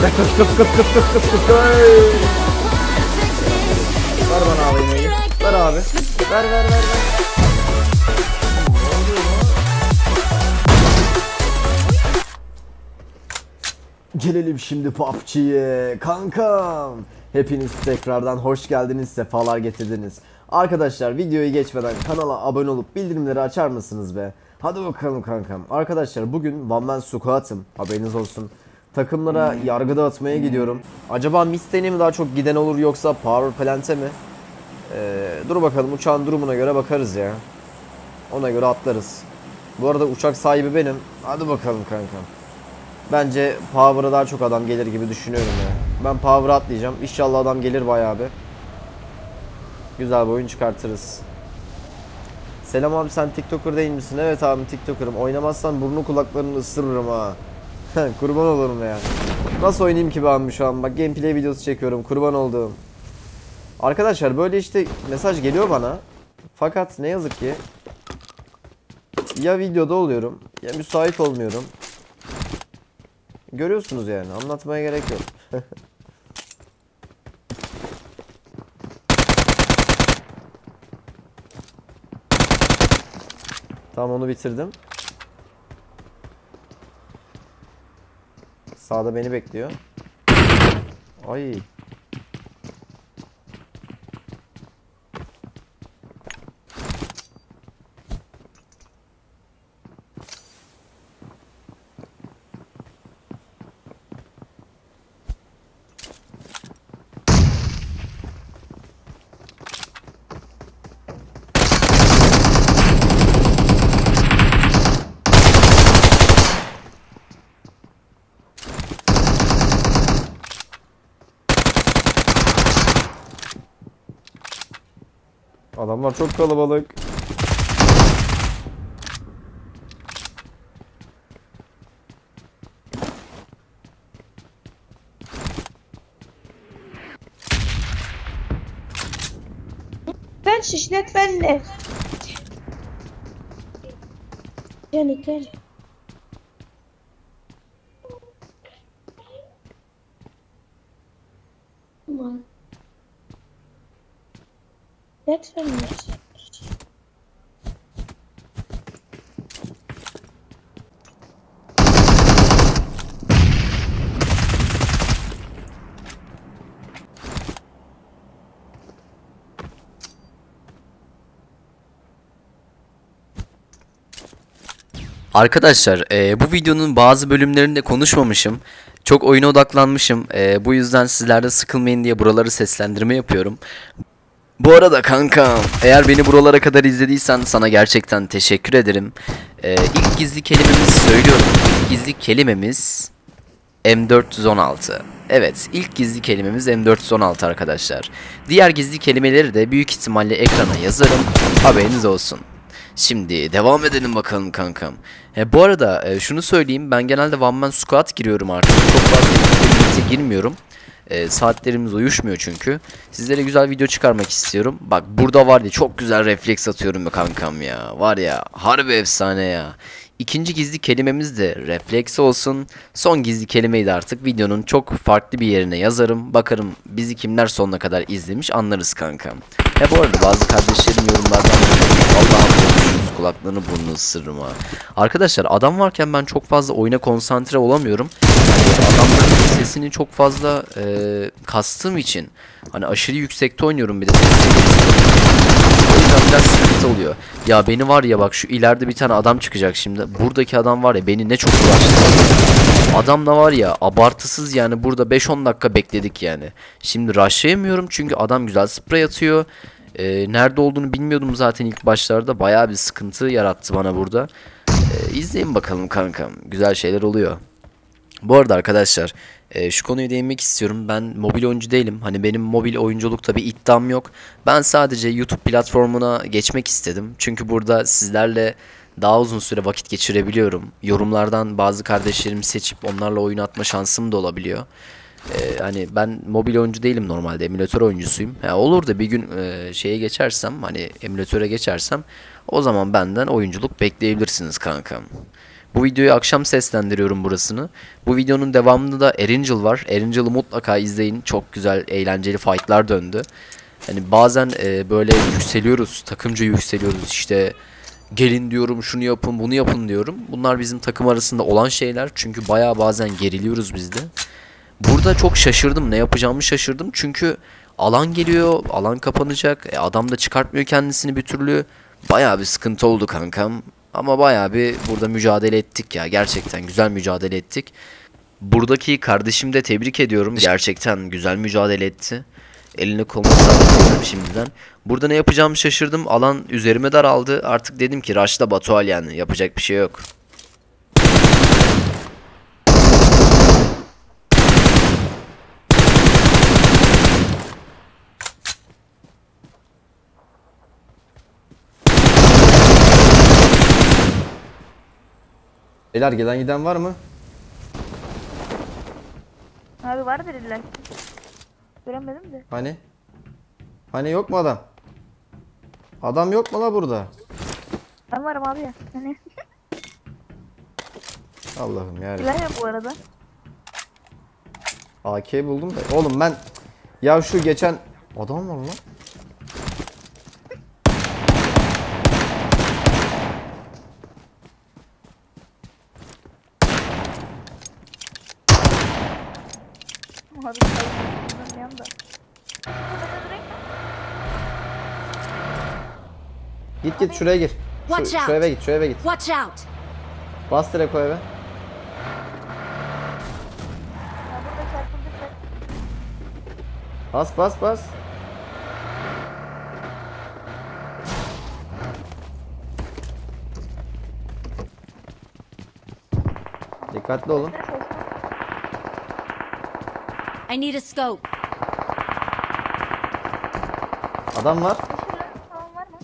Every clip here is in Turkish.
Kıs kıs kıs kıs kıs kıs kıs Hey! Ver bana abi yemeği. Ver abi. Ver ver ver ver. Gelelim şimdi PUBG'ye kankam. Hepiniz tekrardan hoş geldiniz, sefalar getirdiniz. Arkadaşlar videoyu geçmeden kanala abone olup bildirimleri açar mısınız be? Hadi bakalım kankam. Arkadaşlar bugün One Man Squad'ım. Haberiniz olsun. Takımlara yargı dağıtmaya gidiyorum. Acaba Misten'e mi daha çok giden olur yoksa Power Plant'e mi? Ee, dur bakalım uçağın durumuna göre bakarız ya. Ona göre atlarız. Bu arada uçak sahibi benim. Hadi bakalım kankam. Bence Power'a daha çok adam gelir gibi düşünüyorum ya. Ben Power'a atlayacağım. İnşallah adam gelir bayağı bir. Güzel bir oyun çıkartırız. Selam abi sen TikToker değil misin? Evet abi TikToker'ım. Oynamazsan burnu kulaklarını ısırırım ha. Kurban olurum ya. Nasıl oynayayım ki ben şu an? Bak gameplay videosu çekiyorum. Kurban olduğum. Arkadaşlar böyle işte mesaj geliyor bana. Fakat ne yazık ki ya videoda oluyorum ya müsait olmuyorum. Görüyorsunuz yani anlatmaya gerek yok. tamam onu bitirdim. Sağda beni bekliyor. Ay. Adamlar çok kalabalık. Ben şişlet benle. Yani gel. Mi? Arkadaşlar e, bu videonun bazı bölümlerinde konuşmamışım. Çok oyuna odaklanmışım. E, bu yüzden sizler de sıkılmayın diye buraları seslendirme yapıyorum. Bu arada kankam eğer beni buralara kadar izlediysen sana gerçekten teşekkür ederim. E, ilk gizli kelimemizi söylüyorum. İlk gizli kelimemiz M416. Evet ilk gizli kelimemiz M416 arkadaşlar. Diğer gizli kelimeleri de büyük ihtimalle ekrana yazarım. Haberiniz olsun. Şimdi devam edelim bakalım kankam. E, bu arada e, şunu söyleyeyim ben genelde One Man Squad giriyorum artık. Çok fazla girmiyorum. E, saatlerimiz uyuşmuyor çünkü. Sizlere güzel video çıkarmak istiyorum. Bak burada var ya çok güzel refleks atıyorum be kankam ya. Var ya harbi efsane ya. İkinci gizli kelimemiz de refleks olsun. Son gizli kelimeyi de artık videonun çok farklı bir yerine yazarım. Bakarım bizi kimler sonuna kadar izlemiş anlarız kankam. He bu arada bazı kardeşlerim yorumlardan Allah'ım kulaklarını burnunu ısırırım ha. Arkadaşlar adam varken ben çok fazla oyuna konsantre olamıyorum. Hani adamların sesini çok fazla e, kastığım için hani aşırı yüksekte oynuyorum bir de yüzden biraz sıkıntı oluyor. Ya beni var ya bak şu ileride bir tane adam çıkacak şimdi. Buradaki adam var ya beni ne çok uğraştı. Adam da var ya abartısız yani burada 5-10 dakika bekledik yani. Şimdi rushlayamıyorum çünkü adam güzel sprey atıyor. Ee, nerede olduğunu bilmiyordum zaten ilk başlarda. Bayağı bir sıkıntı yarattı bana burada. Ee, izleyin bakalım kankam. Güzel şeyler oluyor. Bu arada arkadaşlar e, şu konuyu değinmek istiyorum. Ben mobil oyuncu değilim. Hani benim mobil oyunculukta bir iddiam yok. Ben sadece YouTube platformuna geçmek istedim. Çünkü burada sizlerle daha uzun süre vakit geçirebiliyorum. Yorumlardan bazı kardeşlerimi seçip onlarla oyun atma şansım da olabiliyor. Ee, hani ben mobil oyuncu değilim normalde emülatör oyuncusuyum. Ya olur da bir gün e, şeye geçersem hani emülatöre geçersem o zaman benden oyunculuk bekleyebilirsiniz kankam. Bu videoyu akşam seslendiriyorum burasını. Bu videonun devamında da Erincil var. Erincil'i mutlaka izleyin. Çok güzel, eğlenceli fightlar döndü. Hani bazen e, böyle yükseliyoruz, takımca yükseliyoruz işte gelin diyorum şunu yapın bunu yapın diyorum. Bunlar bizim takım arasında olan şeyler çünkü baya bazen geriliyoruz biz de. Burada çok şaşırdım ne yapacağımı şaşırdım çünkü alan geliyor alan kapanacak e, adam da çıkartmıyor kendisini bir türlü. Baya bir sıkıntı oldu kankam ama baya bir burada mücadele ettik ya gerçekten güzel mücadele ettik. Buradaki kardeşim de tebrik ediyorum. Gerçekten güzel mücadele etti. Eline koluna sağlık diyorum şimdiden. Burada ne yapacağımı şaşırdım. Alan üzerime daraldı. Artık dedim ki Raş'ta Batual yani. Yapacak bir şey yok. Beyler gelen giden var mı? Abi vardır illa. Göremedim de. Hani? Hani yok mu adam? Adam yok mu la burada? Ben varım abi ya. Hani Allah'ım ya. silah yok bu arada. AK buldum da. Oğlum ben ya şu geçen adam var lan. Git git şuraya gir. Şu, şu eve git, şu eve git. Watch out! Bas direkt o eve. Bas bas bas. Dikkatli olun. I need a scope. Adam var. Tamam var mı?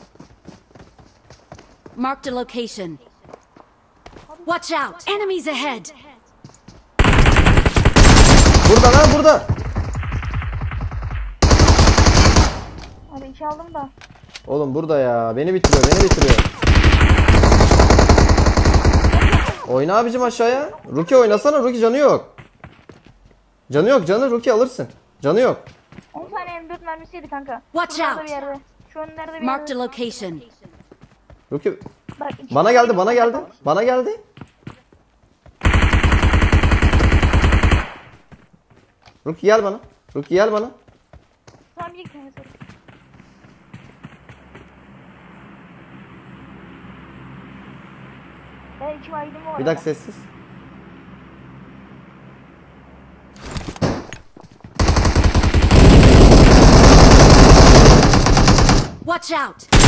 Marked a location. Watch out! Enemies ahead! Burada lan burada. Abi iki aldım da. Oğlum burada ya. Beni bitiriyor, beni bitiriyor. Oyna abicim aşağıya. Ruki oynasana. Ruki canı yok. Canı yok, canı Ruki alırsın. Canı yok. 10 tane M4 mermisiydi kanka. Watch out. bir yerde. Şu önlerde bir Marked a yerde. location. Ruki Bak, iki bana geldi, M4 bana geldi. Bana geldi. Ruki gel bana. Ruki gel bana. Tamam bir sorun. Ben iki aydım o Bir dakika sessiz. Watch out!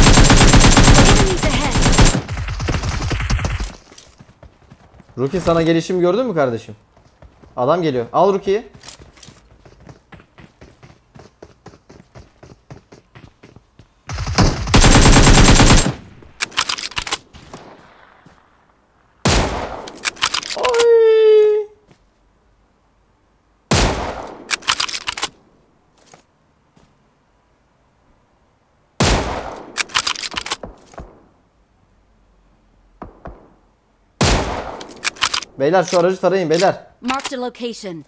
Ruki sana gelişim gördün mü kardeşim? Adam geliyor. Al Ruki'yi. Beyler şu aracı tarayın beyler. Marked a location.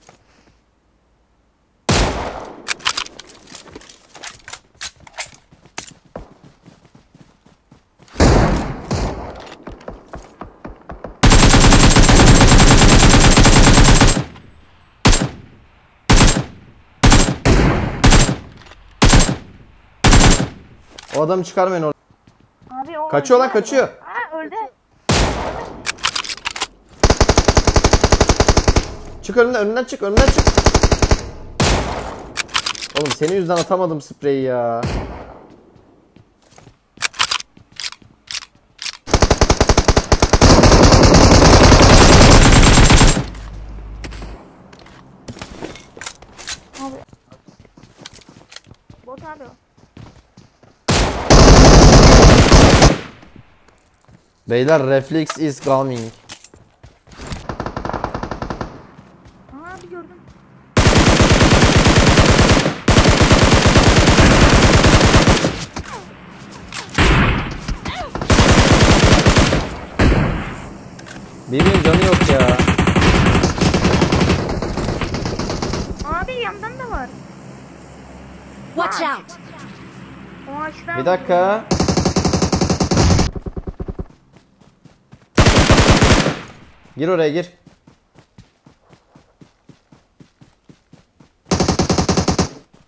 O adamı çıkarmayın orada. Abi o Kaçıyor lan, kaçıyor. Ha öldü. Çık önünden, önünden çık, önünden çık. Oğlum senin yüzünden atamadım spreyi ya. Abi. Bot abi o. Beyler reflex is coming. Aa abi gördüm. Birinin canı yok ya. Abi yandan da var. Watch out! O ağaçtan. Bir dakika. Gir oraya gir.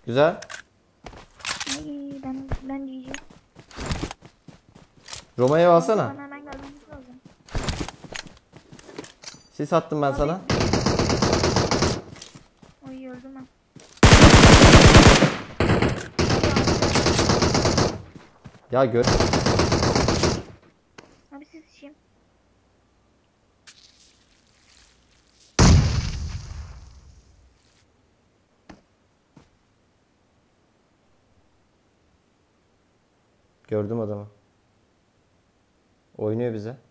Güzel. Ay, ben, ben diyeceğim. Roma'yı alsana. Bana Sis attım ben sana. Oy öldüm ben. Ya gör. Abi siz işim. Gördüm adamı. Oynuyor bize.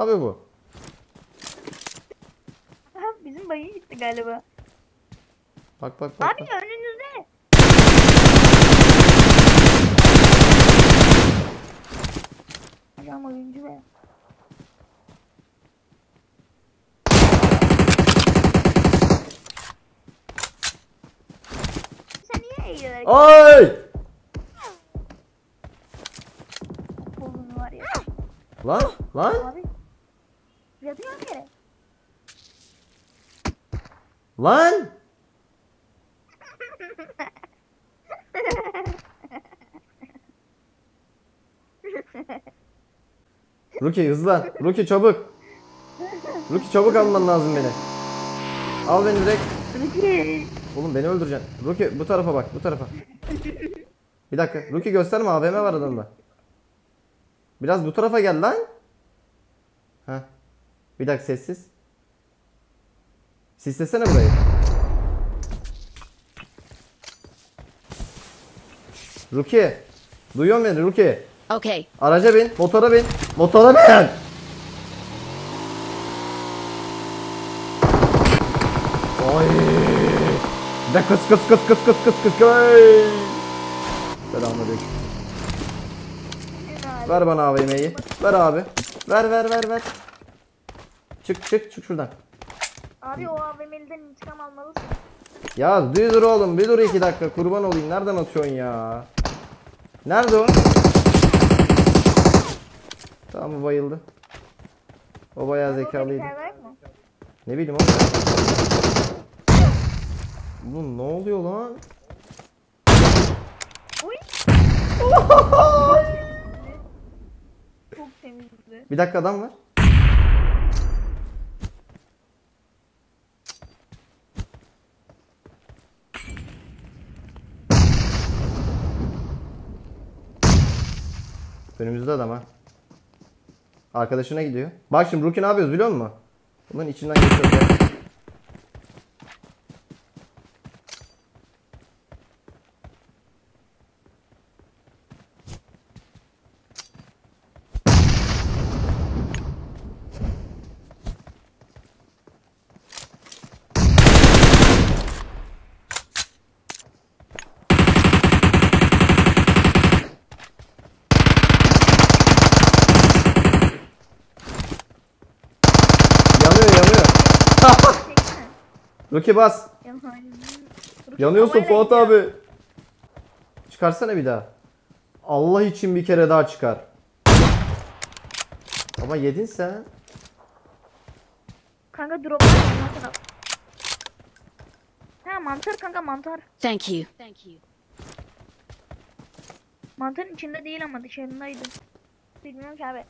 Yapıyor bu? Aha, bizim bayı gitti galiba. Bak bak bak. Abi bak. önünüzde. Hocam oyuncu be. Sen niye eğilerek Ay! buldun var ya? Lan lan Abi. Yatıyor bir yere. lan. Ruki hızlan. Ruki çabuk. Ruki çabuk alman lazım beni. Al beni direkt. Oğlum beni öldüreceksin. Ruki bu tarafa bak bu tarafa. Bir dakika. Ruki gösterme AVM var adamda. Biraz bu tarafa gel lan. Ha. Bir dakika sessiz. Sislesene burayı. Ruki. Duyuyor musun beni Ruki? Okay, Araca bin, motora bin. Motora bin. Oy. De kıs kıs kıs kıs kıs kıs kıs kıs. Selamünaleyküm. Ver bana AVM'yi. Ver abi. Ver ver ver ver. Çık çık çık şuradan. Abi o AVM'liden intikam almalısın. Ya bir dur oğlum bir dur iki dakika kurban olayım. Nereden atıyorsun ya? Nerede o? Tamam bu bayıldı. O bayağı zekalıydı. Ne bileyim oğlum. Oğlum ne oluyor lan? Çok temizdi. Bir dakika adam var. Önümüzde adam ha. Arkadaşına gidiyor. Bak şimdi Rookie ne yapıyoruz biliyor musun? Bunların içinden geçiyoruz Rookie bas. Yanıyorsun Fuat abi. Çıkarsana bir daha. Allah için bir kere daha çıkar. Ama yedin sen. Kanka drop. Ha mantar kanka mantar. thank you. Thank you. Mantarın içinde değil ama dışarındaydı. Bilmiyorum ki abi.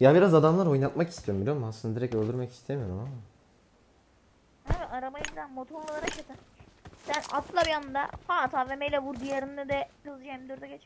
Ya biraz adamlar oynatmak istiyorum biliyor musun? Aslında direkt öldürmek istemiyorum ama. Arabayı da motorlara çetin. Sen atla bir anda. Fuat AVM ile vur diğerinde de hızlıca M4'e geç.